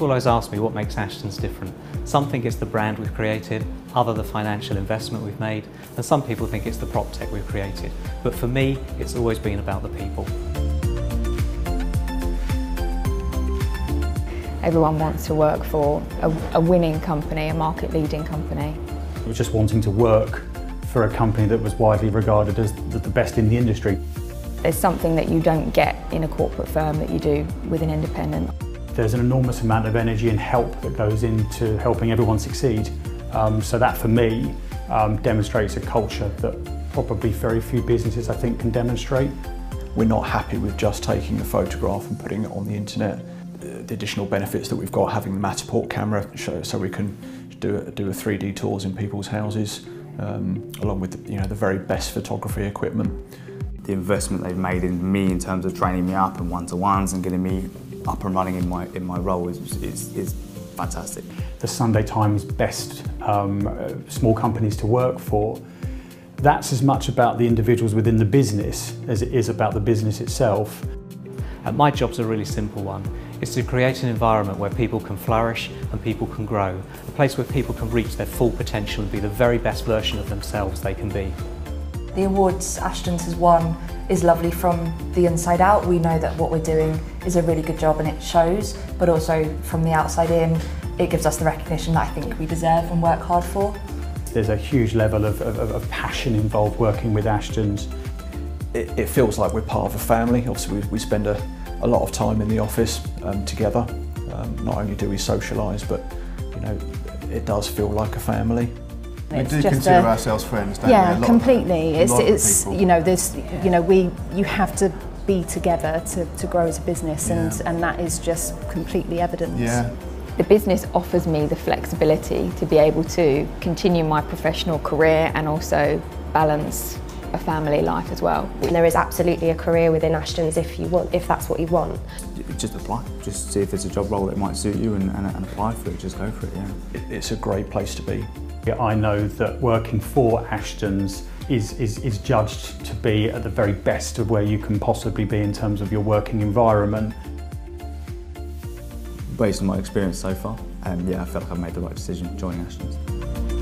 always ask me what makes Ashtons different. Some think it's the brand we've created, other the financial investment we've made, and some people think it's the prop tech we've created. But for me, it's always been about the people. Everyone wants to work for a, a winning company, a market leading company. It was just wanting to work for a company that was widely regarded as the best in the industry. There's something that you don't get in a corporate firm that you do with an independent. There's an enormous amount of energy and help that goes into helping everyone succeed. Um, so that for me um, demonstrates a culture that probably very few businesses I think can demonstrate. We're not happy with just taking a photograph and putting it on the internet. The additional benefits that we've got having the Matterport camera show, so we can do a, do a 3D tours in people's houses um, along with the, you know, the very best photography equipment. The investment they've made in me in terms of training me up and one-to-ones and getting me up and running in my, in my role is, is, is fantastic. The Sunday Times best um, small companies to work for, that's as much about the individuals within the business as it is about the business itself. And uh, my job's a really simple one. It's to create an environment where people can flourish and people can grow. A place where people can reach their full potential and be the very best version of themselves they can be. The awards Ashtons has won is lovely from the inside out. We know that what we're doing is a really good job and it shows, but also from the outside in, it gives us the recognition that I think we deserve and work hard for. There's a huge level of, of, of passion involved working with Ashtons. It, it, feels like we're part of a family. Obviously, we, we spend a, a lot of time in the office um, together. Um, not only do we socialise, but you know, it does feel like a family. We do consider a, ourselves friends, don't yeah, we? Yeah, completely. Of, it's, it's you know, there's, you know, we, you have to be together to, to grow as a business, yeah. and, and that is just completely evident. Yeah. The business offers me the flexibility to be able to continue my professional career and also balance a family life as well. There is absolutely a career within Ashtons if you want, if that's what you want. Just apply. Just see if there's a job role that might suit you and, and, and apply for it. Just go for it. Yeah. It's a great place to be. I know that working for Ashtons is, is, is judged to be at the very best of where you can possibly be in terms of your working environment. Based on my experience so far, um, yeah, I feel like I've made the right decision joining Ashtons.